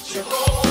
Oh,